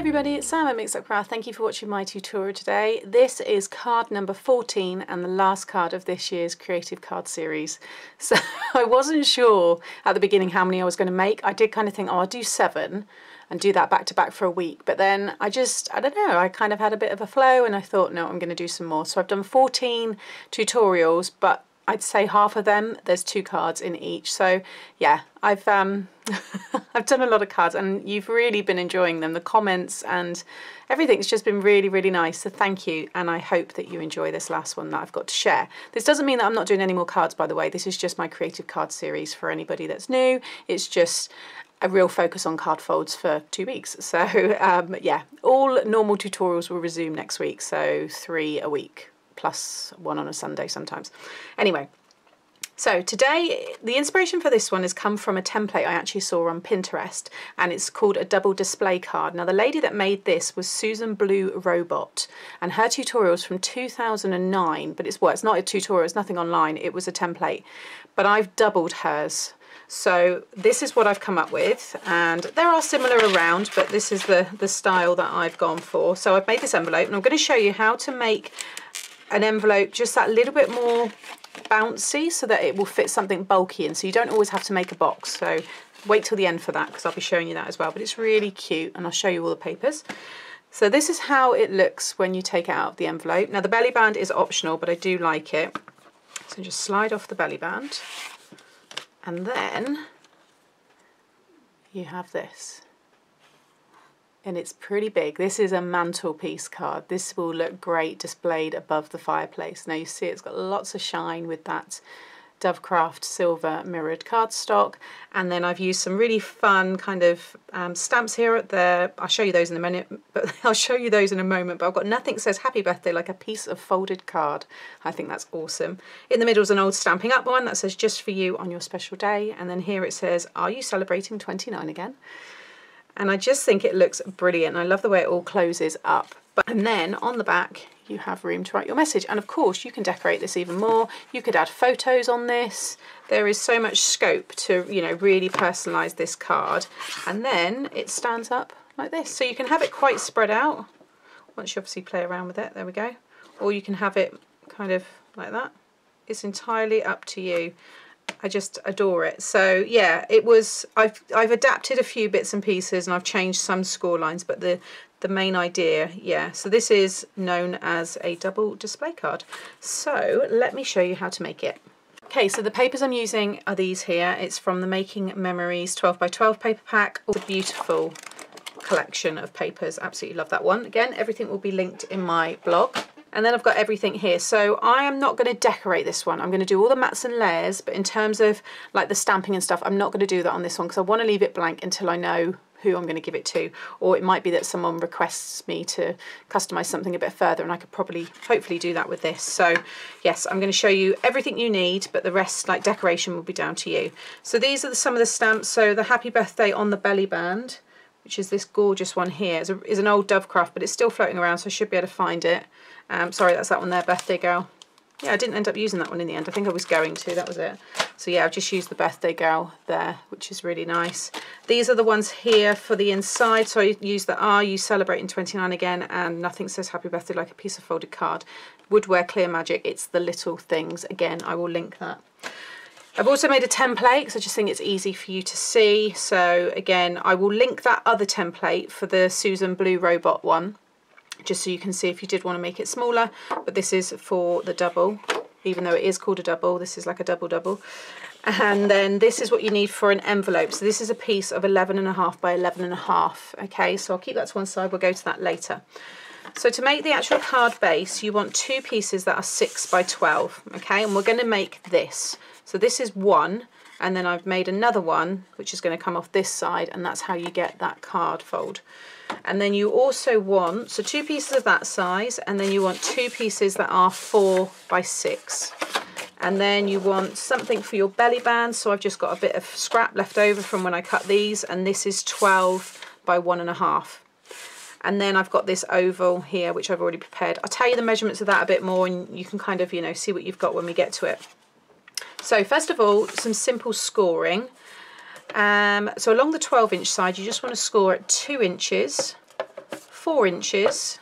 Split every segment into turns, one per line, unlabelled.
everybody, it's Sam at Mixed Up Craft. Thank you for watching my tutorial today. This is card number 14 and the last card of this year's Creative Card series. So I wasn't sure at the beginning how many I was going to make. I did kind of think, oh, I'll do seven and do that back to back for a week. But then I just, I don't know, I kind of had a bit of a flow and I thought, no, I'm going to do some more. So I've done 14 tutorials, but I'd say half of them, there's two cards in each. So yeah, I've um, I've done a lot of cards and you've really been enjoying them. The comments and everything's just been really, really nice. So thank you. And I hope that you enjoy this last one that I've got to share. This doesn't mean that I'm not doing any more cards, by the way. This is just my creative card series for anybody that's new. It's just a real focus on card folds for two weeks. So um, yeah, all normal tutorials will resume next week. So three a week plus one on a Sunday sometimes. Anyway, so today, the inspiration for this one has come from a template I actually saw on Pinterest, and it's called a double display card. Now, the lady that made this was Susan Blue Robot, and her tutorial is from 2009, but it's, well, it's not a tutorial, it's nothing online, it was a template, but I've doubled hers. So this is what I've come up with, and there are similar around, but this is the, the style that I've gone for. So I've made this envelope, and I'm going to show you how to make an envelope just that little bit more bouncy so that it will fit something bulky in. So you don't always have to make a box. So wait till the end for that because I'll be showing you that as well. But it's really cute and I'll show you all the papers. So this is how it looks when you take it out of the envelope. Now the belly band is optional but I do like it. So just slide off the belly band. And then you have this and it's pretty big. This is a mantelpiece card. This will look great displayed above the fireplace. Now you see it's got lots of shine with that Dovecraft silver mirrored cardstock and then I've used some really fun kind of um, stamps here at the I'll show you those in a minute but I'll show you those in a moment but I've got nothing says happy birthday like a piece of folded card I think that's awesome in the middle is an old Stampin' Up one that says just for you on your special day and then here it says are you celebrating 29 again and I just think it looks brilliant. I love the way it all closes up. But, and then on the back you have room to write your message and of course you can decorate this even more. You could add photos on this. There is so much scope to you know really personalize this card and then it stands up like this. So you can have it quite spread out once you obviously play around with it. There we go. Or you can have it kind of like that. It's entirely up to you. I just adore it. So yeah, it was, I've, I've adapted a few bits and pieces and I've changed some score lines, but the, the main idea, yeah. So this is known as a double display card. So let me show you how to make it. Okay, so the papers I'm using are these here. It's from the Making Memories 12 by 12 paper pack. It's a beautiful collection of papers. Absolutely love that one. Again, everything will be linked in my blog. And then I've got everything here. So I am not going to decorate this one. I'm going to do all the mats and layers, but in terms of like the stamping and stuff, I'm not going to do that on this one because I want to leave it blank until I know who I'm going to give it to. Or it might be that someone requests me to customize something a bit further and I could probably, hopefully do that with this. So yes, I'm going to show you everything you need, but the rest, like decoration, will be down to you. So these are the, some of the stamps. So the happy birthday on the belly band, which is this gorgeous one here, is, a, is an old Dovecraft, but it's still floating around, so I should be able to find it. Um, sorry, that's that one there, Birthday Girl. Yeah, I didn't end up using that one in the end. I think I was going to, that was it. So yeah, I've just used the Birthday Girl there, which is really nice. These are the ones here for the inside. So I use the Are You Celebrating 29 again, and nothing says Happy Birthday like a piece of folded card. Woodware Clear Magic, it's the little things. Again, I will link that. I've also made a template because I just think it's easy for you to see. So again, I will link that other template for the Susan Blue Robot one just so you can see if you did want to make it smaller but this is for the double even though it is called a double this is like a double double. And then this is what you need for an envelope. So this is a piece of 11 and a half by 11 and a half okay? So I'll keep that to one side we'll go to that later. So to make the actual card base you want two pieces that are 6 by 12 okay? And we're going to make this so this is one and then I've made another one which is going to come off this side and that's how you get that card fold. And then you also want so two pieces of that size and then you want two pieces that are four by six. And then you want something for your belly band so I've just got a bit of scrap left over from when I cut these and this is 12 by one and a half. And then I've got this oval here which I've already prepared. I'll tell you the measurements of that a bit more and you can kind of you know see what you've got when we get to it so first of all, some simple scoring. Um, so along the 12 inch side, you just want to score at two inches four inches,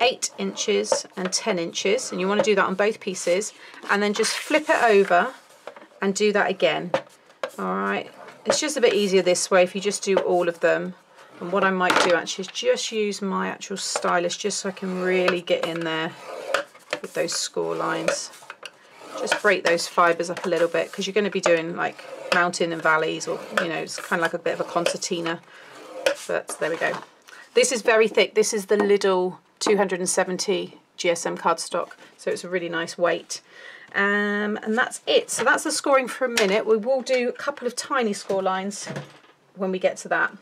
eight inches and 10 inches and you want to do that on both pieces and then just flip it over and do that again. All right, it's just a bit easier this way if you just do all of them. And what I might do actually is just use my actual stylus just so I can really get in there with those score lines. Just break those fibres up a little bit because you're going to be doing like mountain and valleys or, you know, it's kind of like a bit of a concertina. But there we go. This is very thick. This is the Lidl 270 GSM cardstock. So it's a really nice weight. Um, and that's it. So that's the scoring for a minute. We will do a couple of tiny score lines when we get to that.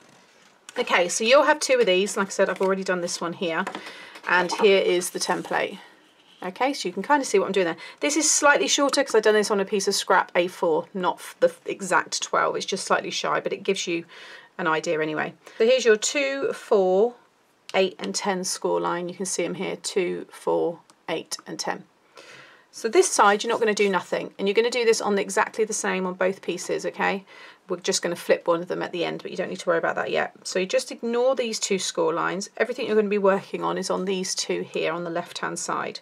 Okay, so you'll have two of these. Like I said, I've already done this one here. And here is the template. Okay, so you can kind of see what I'm doing there. This is slightly shorter because I've done this on a piece of scrap A4, not the exact 12. It's just slightly shy, but it gives you an idea anyway. So here's your 2, 4, 8 and 10 score line. You can see them here, 2, 4, 8 and 10. So this side you're not going to do nothing and you're going to do this on exactly the same on both pieces okay we're just going to flip one of them at the end but you don't need to worry about that yet so you just ignore these two score lines everything you're going to be working on is on these two here on the left hand side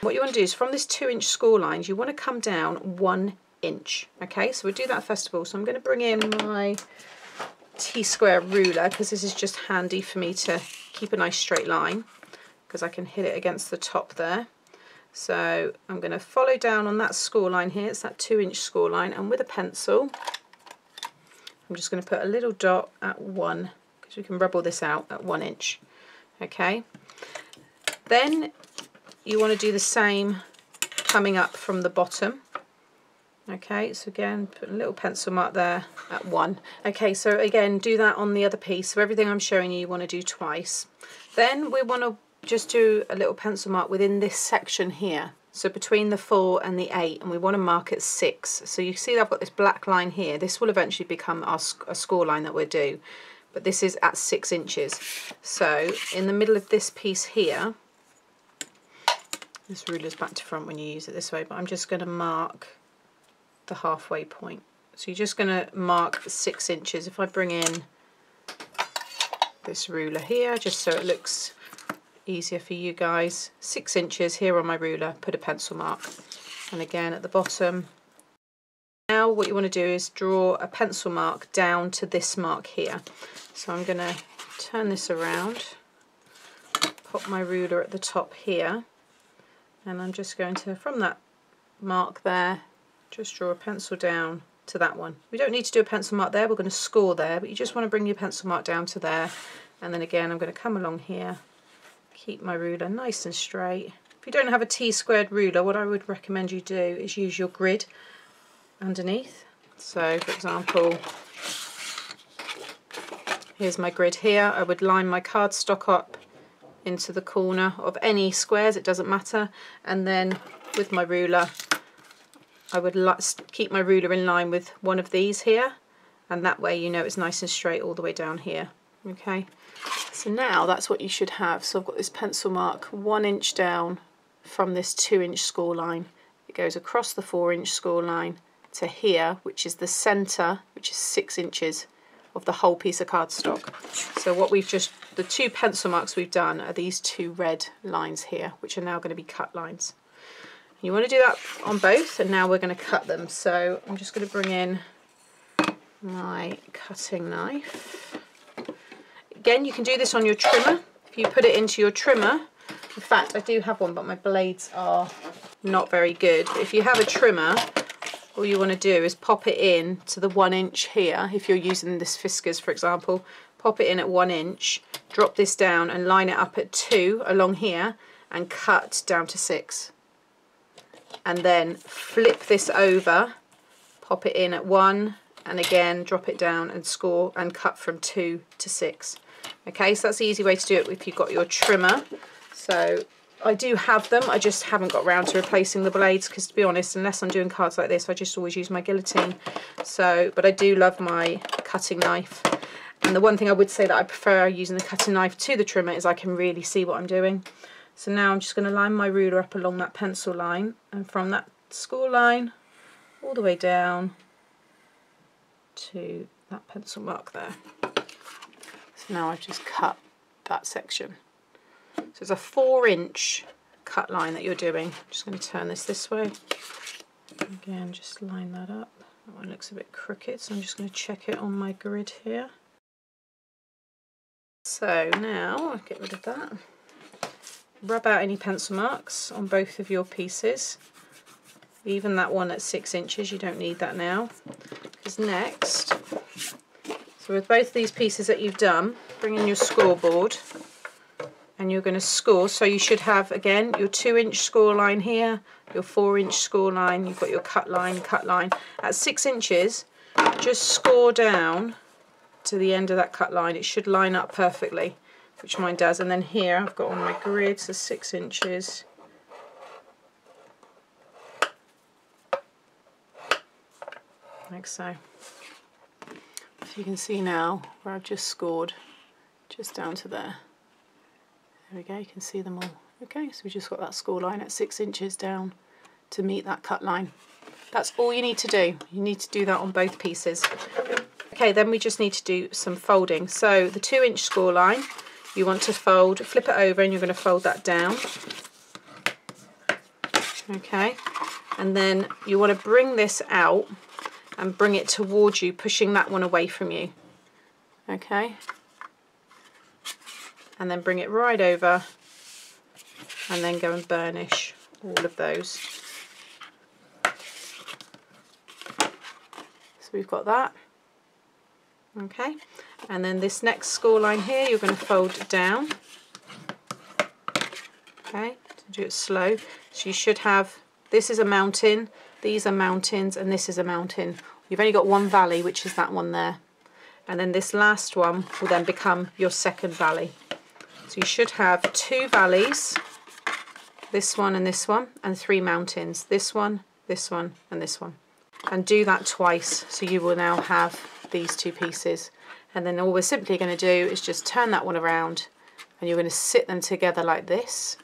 what you want to do is from this two inch score lines you want to come down one inch okay? So we'll do that first of all so I'm going to bring in my T-square ruler because this is just handy for me to keep a nice straight line because I can hit it against the top there. So I'm going to follow down on that score line here, it's that two inch score line, and with a pencil, I'm just going to put a little dot at one, because we can rub all this out at one inch. Okay, then you want to do the same coming up from the bottom. Okay, so again, put a little pencil mark there at one. Okay, so again, do that on the other piece. So everything I'm showing you, you want to do twice. Then we want to just do a little pencil mark within this section here. So between the 4 and the 8 and we want to mark at 6. So you see I've got this black line here. This will eventually become our a score line that we'll do. But this is at 6 inches. So in the middle of this piece here, this ruler's back to front when you use it this way, but I'm just going to mark the halfway point. So you're just going to mark 6 inches. If I bring in this ruler here, just so it looks easier for you guys. Six inches here on my ruler, put a pencil mark. And again at the bottom. Now what you want to do is draw a pencil mark down to this mark here. So I'm going to turn this around, pop my ruler at the top here, and I'm just going to, from that mark there, just draw a pencil down to that one. We don't need to do a pencil mark there, we're going to score there, but you just want to bring your pencil mark down to there. And then again, I'm going to come along here keep my ruler nice and straight. If you don't have a T-squared ruler, what I would recommend you do is use your grid underneath. So, for example, here's my grid here. I would line my cardstock up into the corner of any squares, it doesn't matter. And then with my ruler, I would keep my ruler in line with one of these here. And that way you know it's nice and straight all the way down here. Okay. So now that's what you should have. So I've got this pencil mark one inch down from this two inch score line. It goes across the four inch score line to here, which is the center, which is six inches of the whole piece of cardstock. So what we've just, the two pencil marks we've done are these two red lines here, which are now going to be cut lines. You want to do that on both, and now we're going to cut them. So I'm just going to bring in my cutting knife. Again, you can do this on your trimmer. If you put it into your trimmer, in fact, I do have one, but my blades are not very good. But if you have a trimmer, all you want to do is pop it in to the one inch here. If you're using this Fiskars, for example, pop it in at one inch, drop this down and line it up at two along here and cut down to six. And then flip this over, pop it in at one, and again drop it down and score and cut from two to six. Okay, so that's the easy way to do it if you've got your trimmer. So I do have them, I just haven't got around to replacing the blades because to be honest, unless I'm doing cards like this, I just always use my guillotine. So, but I do love my cutting knife. And the one thing I would say that I prefer using the cutting knife to the trimmer is I can really see what I'm doing. So now I'm just going to line my ruler up along that pencil line and from that score line all the way down to that pencil mark there So now I've just cut that section. So it's a four inch cut line that you're doing. Just going to turn this this way. Again, just line that up. That one looks a bit crooked, so I'm just going to check it on my grid here. So now, get rid of that. Rub out any pencil marks on both of your pieces. Even that one at six inches, you don't need that now. Because next, so with both these pieces that you've done, bring in your scoreboard and you're going to score. So you should have, again, your two inch score line here, your four inch score line, you've got your cut line, cut line. At six inches, just score down to the end of that cut line. It should line up perfectly, which mine does. And then here, I've got on my grid, so six inches. Like so. So you can see now where I've just scored, just down to there. There we go, you can see them all. Okay, so we just got that score line at six inches down to meet that cut line. That's all you need to do. You need to do that on both pieces. Okay, then we just need to do some folding. So the two inch score line, you want to fold, flip it over and you're going to fold that down. Okay, and then you want to bring this out and bring it towards you, pushing that one away from you. Okay, and then bring it right over and then go and burnish all of those. So we've got that. Okay, and then this next score line here you're going to fold down. Okay, do it slow. So you should have, this is a mountain, these are mountains, and this is a mountain. You've only got one valley, which is that one there. And then this last one will then become your second valley. So you should have two valleys, this one and this one, and three mountains. This one, this one, and this one. And do that twice, so you will now have these two pieces. And then all we're simply going to do is just turn that one around, and you're going to sit them together like this.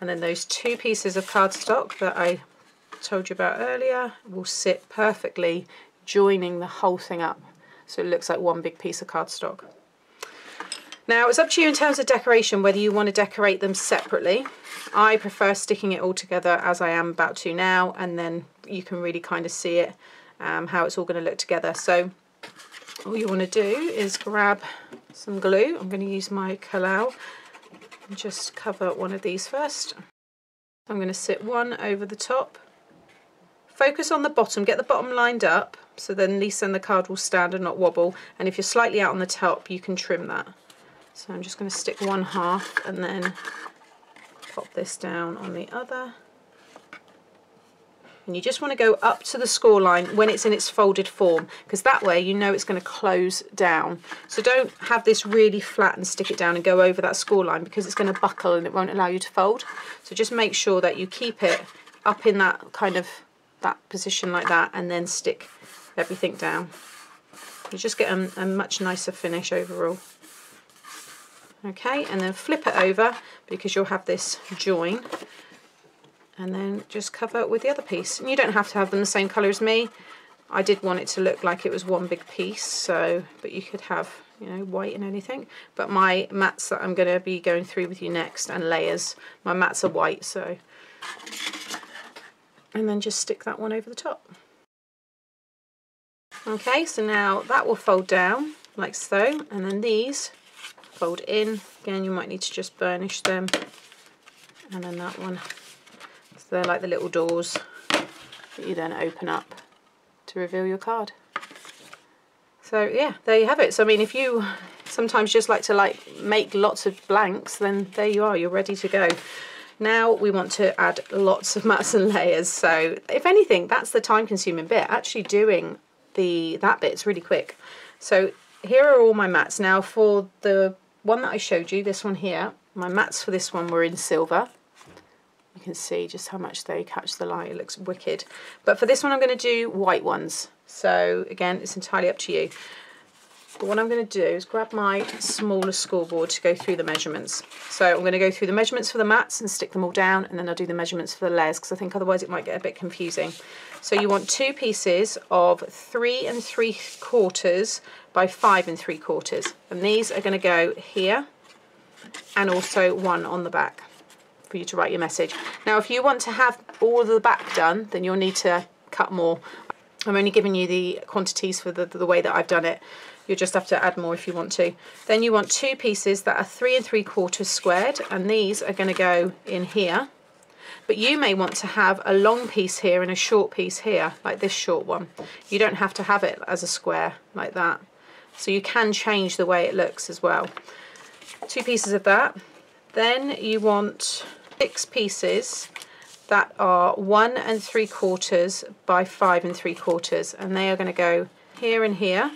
And then those two pieces of cardstock that I told you about earlier will sit perfectly, joining the whole thing up. So it looks like one big piece of cardstock. Now it's up to you in terms of decoration whether you want to decorate them separately. I prefer sticking it all together as I am about to now and then you can really kind of see it, um, how it's all going to look together. So all you want to do is grab some glue. I'm going to use my Collall and just cover one of these first. I'm going to sit one over the top. Focus on the bottom, get the bottom lined up so then least then the card will stand and not wobble and if you're slightly out on the top you can trim that. So I'm just going to stick one half and then pop this down on the other. And you just want to go up to the score line when it's in its folded form because that way you know it's going to close down. So don't have this really flat and stick it down and go over that score line because it's going to buckle and it won't allow you to fold. So just make sure that you keep it up in that kind of that position like that and then stick everything down. You just get a, a much nicer finish overall okay and then flip it over because you'll have this join. And then just cover it with the other piece. And you don't have to have them the same colour as me. I did want it to look like it was one big piece so but you could have you know white and anything. But my mats that I'm going to be going through with you next and layers my mats are white so. And then just stick that one over the top. Okay so now that will fold down like so. And then these fold in. Again, you might need to just burnish them. And then that one. So they're like the little doors that you then open up to reveal your card. So yeah, there you have it. So I mean, if you sometimes just like to like make lots of blanks, then there you are, you're ready to go. Now we want to add lots of mats and layers. So if anything, that's the time consuming bit. Actually doing the that bit's really quick. So here are all my mats. Now for the one that I showed you, this one here, my mats for this one were in silver. You can see just how much they catch the light, it looks wicked. But for this one I'm going to do white ones. So again, it's entirely up to you. But what I'm going to do is grab my smaller scoreboard to go through the measurements. So I'm going to go through the measurements for the mats and stick them all down and then I'll do the measurements for the layers because I think otherwise it might get a bit confusing. So you want two pieces of three and three quarters by five and three quarters. And these are going to go here and also one on the back for you to write your message. Now if you want to have all the back done then you'll need to cut more. I'm only giving you the quantities for the, the way that I've done it. You'll just have to add more if you want to. Then you want two pieces that are three and three quarters squared and these are going to go in here. But you may want to have a long piece here and a short piece here, like this short one. You don't have to have it as a square like that. So you can change the way it looks as well. Two pieces of that. Then you want six pieces that are one and three quarters by five and three quarters and they are going to go here and here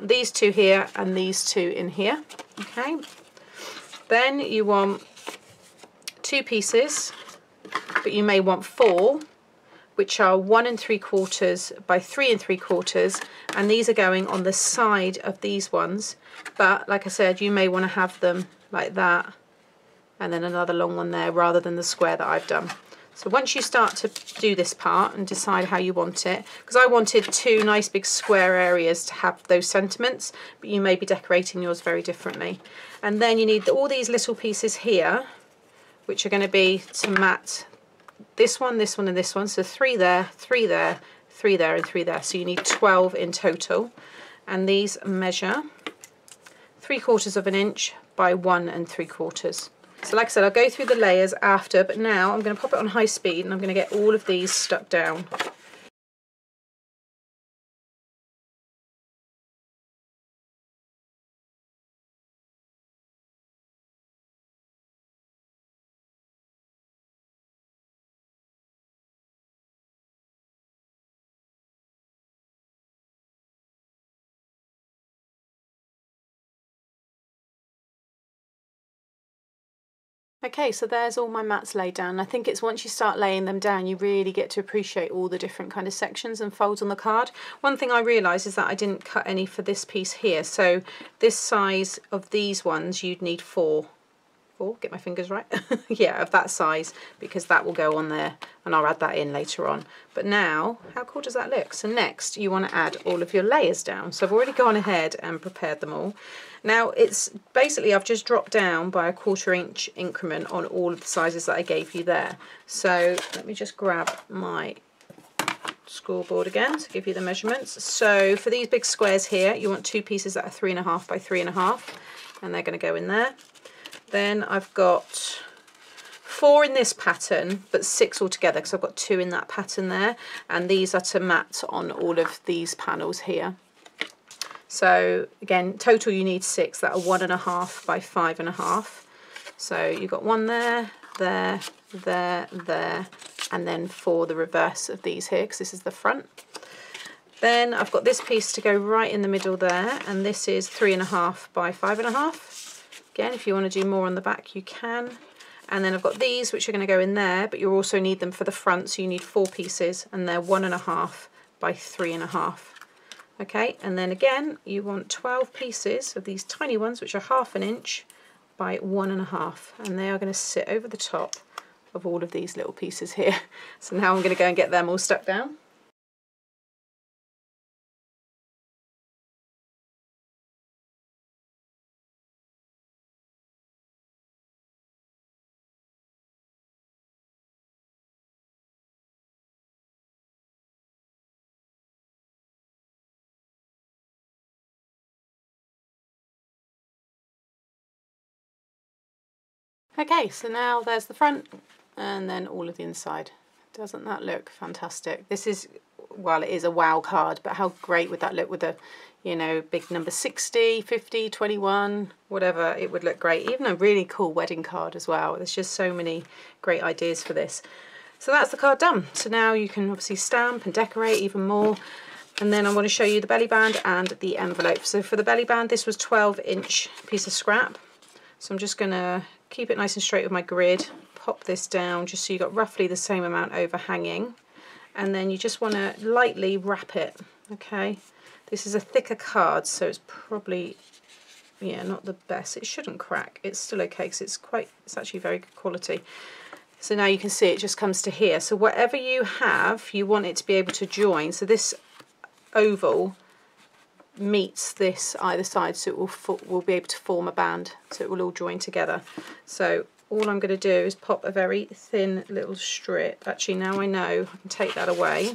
these two here and these two in here okay then you want two pieces but you may want four which are one and three quarters by three and three quarters and these are going on the side of these ones but like I said you may want to have them like that and then another long one there rather than the square that I've done. So once you start to do this part and decide how you want it, because I wanted two nice big square areas to have those sentiments, but you may be decorating yours very differently. And then you need all these little pieces here, which are going to be to mat this one, this one and this one. So three there, three there, three there and three there. So you need 12 in total. And these measure three quarters of an inch by one and three quarters. So like I said, I'll go through the layers after, but now I'm going to pop it on high speed and I'm going to get all of these stuck down. Okay, so there's all my mats laid down. I think it's once you start laying them down, you really get to appreciate all the different kind of sections and folds on the card. One thing I realised is that I didn't cut any for this piece here. So this size of these ones, you'd need four get my fingers right, yeah, of that size, because that will go on there, and I'll add that in later on. But now, how cool does that look? So next, you want to add all of your layers down. So I've already gone ahead and prepared them all. Now, it's basically, I've just dropped down by a quarter inch increment on all of the sizes that I gave you there. So let me just grab my scoreboard again to give you the measurements. So for these big squares here, you want two pieces that are three and a half by three and a half, and they're going to go in there. Then I've got four in this pattern, but six altogether because I've got two in that pattern there. And these are to mat on all of these panels here. So again, total you need six that are one and a half by five and a half. So you've got one there, there, there, there, and then for the reverse of these here, because this is the front. Then I've got this piece to go right in the middle there, and this is three and a half by five and a half. Again, if you want to do more on the back, you can. And then I've got these, which are going to go in there, but you also need them for the front, so you need four pieces, and they're one and a half by three and a half. Okay, and then again, you want 12 pieces of these tiny ones, which are half an inch by one and a half, and they are going to sit over the top of all of these little pieces here. So now I'm going to go and get them all stuck down. Okay, so now there's the front and then all of the inside. Doesn't that look fantastic? This is, well, it is a wow card, but how great would that look with a, you know, big number 60, 50, 21, whatever. It would look great. Even a really cool wedding card as well. There's just so many great ideas for this. So that's the card done. So now you can obviously stamp and decorate even more. And then I want to show you the belly band and the envelope. So for the belly band, this was 12 inch piece of scrap. So I'm just going to keep it nice and straight with my grid, pop this down just so you've got roughly the same amount overhanging and then you just want to lightly wrap it, okay? This is a thicker card so it's probably, yeah, not the best. It shouldn't crack, it's still okay because it's quite, it's actually very good quality. So now you can see it just comes to here. So whatever you have, you want it to be able to join. So this oval meets this either side so it will, will be able to form a band so it will all join together. So all I'm going to do is pop a very thin little strip. Actually now I know I can take that away.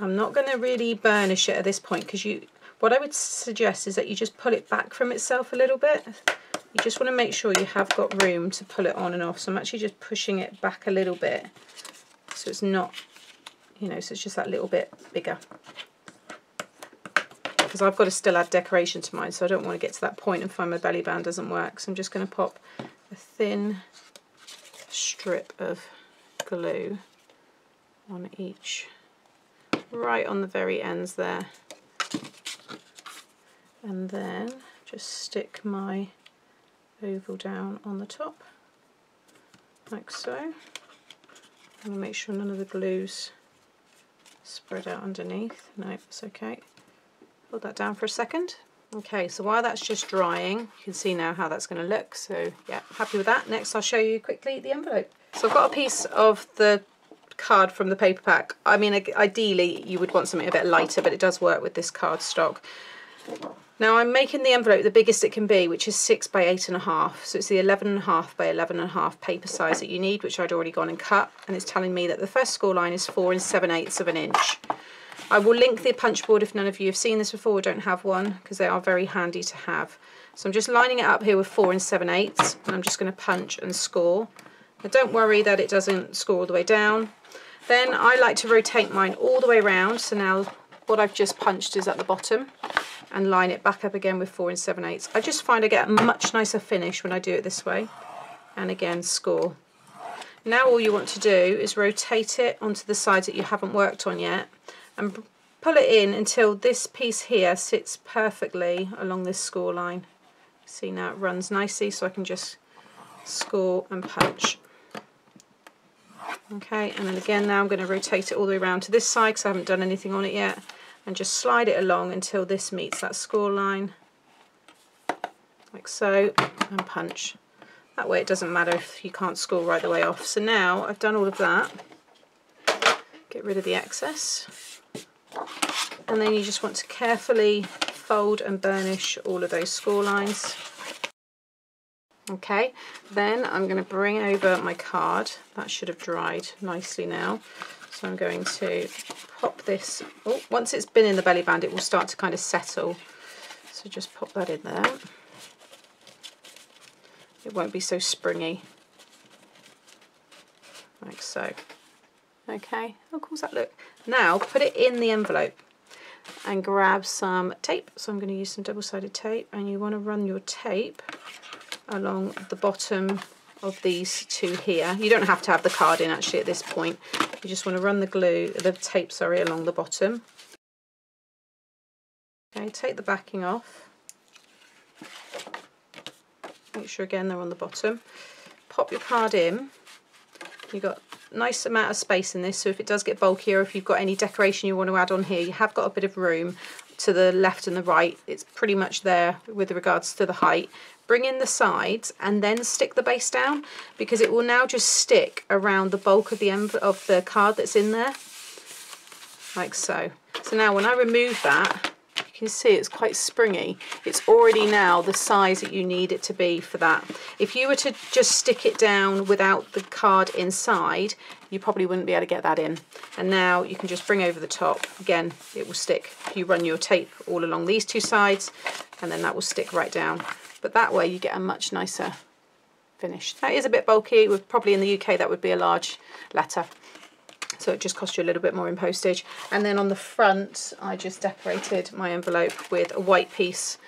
I'm not going to really burnish it at this point because you what I would suggest is that you just pull it back from itself a little bit. You just want to make sure you have got room to pull it on and off. So I'm actually just pushing it back a little bit so it's not, you know, so it's just that little bit bigger. Because I've got to still add decoration to mine so I don't want to get to that point and find my belly band doesn't work. So I'm just going to pop a thin strip of glue on each, right on the very ends there. And then just stick my oval down on the top like so. And make sure none of the glues spread out underneath. No it's okay hold that down for a second okay so while that's just drying you can see now how that's going to look so yeah happy with that next I'll show you quickly the envelope so I've got a piece of the card from the paper pack I mean ideally you would want something a bit lighter but it does work with this card stock now I'm making the envelope the biggest it can be, which is six by eight and a half. So it's the 11 and a half by 11 and a half paper size that you need, which I'd already gone and cut. And it's telling me that the first score line is four and seven eighths of an inch. I will link the punch board if none of you have seen this before or don't have one, because they are very handy to have. So I'm just lining it up here with four and seven eighths, and I'm just going to punch and score. Now don't worry that it doesn't score all the way down. Then I like to rotate mine all the way around, so now what I've just punched is at the bottom and line it back up again with 4 and 7 eighths. I just find I get a much nicer finish when I do it this way. And again, score. Now all you want to do is rotate it onto the sides that you haven't worked on yet and pull it in until this piece here sits perfectly along this score line. See now it runs nicely so I can just score and punch. Okay, and then again now I'm going to rotate it all the way around to this side because I haven't done anything on it yet and just slide it along until this meets that score line. Like so and punch. That way it doesn't matter if you can't score right the way off. So now I've done all of that. Get rid of the excess and then you just want to carefully fold and burnish all of those score lines okay then I'm going to bring over my card that should have dried nicely now so I'm going to pop this, oh, once it's been in the belly band it will start to kind of settle. So just pop that in there. It won't be so springy. Like so. Okay, how cool does that look? Now put it in the envelope and grab some tape. So I'm going to use some double-sided tape and you want to run your tape along the bottom of these two here. You don't have to have the card in actually at this point. You just want to run the glue, the tape, sorry, along the bottom. Okay, take the backing off. Make sure again they're on the bottom. Pop your card in. You've got nice amount of space in this, so if it does get bulkier, if you've got any decoration you want to add on here, you have got a bit of room to the left and the right. It's pretty much there with regards to the height bring in the sides and then stick the base down because it will now just stick around the bulk of the end of the card that's in there like so so now when I remove that you can see it's quite springy. It's already now the size that you need it to be for that. If you were to just stick it down without the card inside you probably wouldn't be able to get that in. And now you can just bring over the top. Again it will stick. You run your tape all along these two sides and then that will stick right down. But that way you get a much nicer finish. That is a bit bulky, with probably in the UK that would be a large letter. So it just costs you a little bit more in postage. And then on the front, I just decorated my envelope with a white piece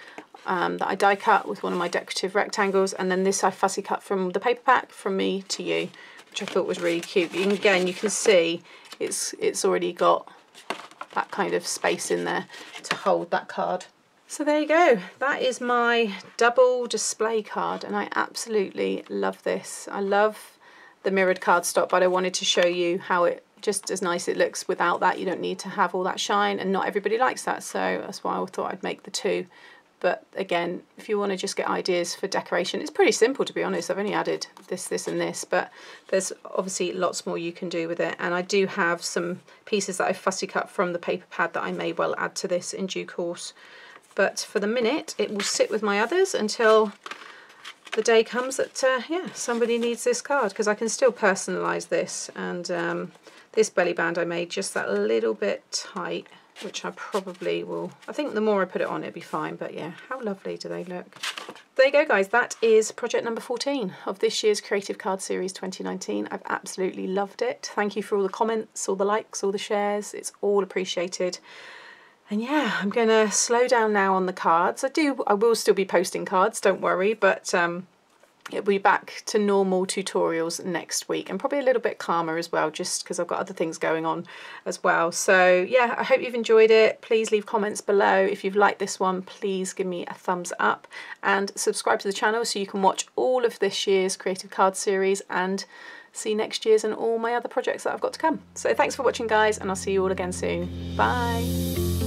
um, that I die cut with one of my decorative rectangles. And then this I fussy cut from the paper pack from me to you, which I thought was really cute. And again, you can see it's, it's already got that kind of space in there to hold that card. So there you go, that is my double display card and I absolutely love this. I love the mirrored cardstock but I wanted to show you how it just as nice it looks without that. You don't need to have all that shine and not everybody likes that so that's why I thought I'd make the two but again, if you want to just get ideas for decoration, it's pretty simple to be honest. I've only added this, this and this, but there's obviously lots more you can do with it. And I do have some pieces that I've fussy cut from the paper pad that I may well add to this in due course. But for the minute, it will sit with my others until the day comes that, uh, yeah, somebody needs this card because I can still personalise this. And um, this belly band I made just that little bit tight which I probably will, I think the more I put it on it'll be fine, but yeah, how lovely do they look. There you go guys, that is project number 14 of this year's Creative Card Series 2019. I've absolutely loved it. Thank you for all the comments, all the likes, all the shares, it's all appreciated. And yeah, I'm going to slow down now on the cards. I do, I will still be posting cards, don't worry, but um, it'll be back to normal tutorials next week and probably a little bit calmer as well just because I've got other things going on as well. So yeah I hope you've enjoyed it. Please leave comments below. If you've liked this one please give me a thumbs up and subscribe to the channel so you can watch all of this year's creative card series and see next year's and all my other projects that I've got to come. So thanks for watching guys and I'll see you all again soon. Bye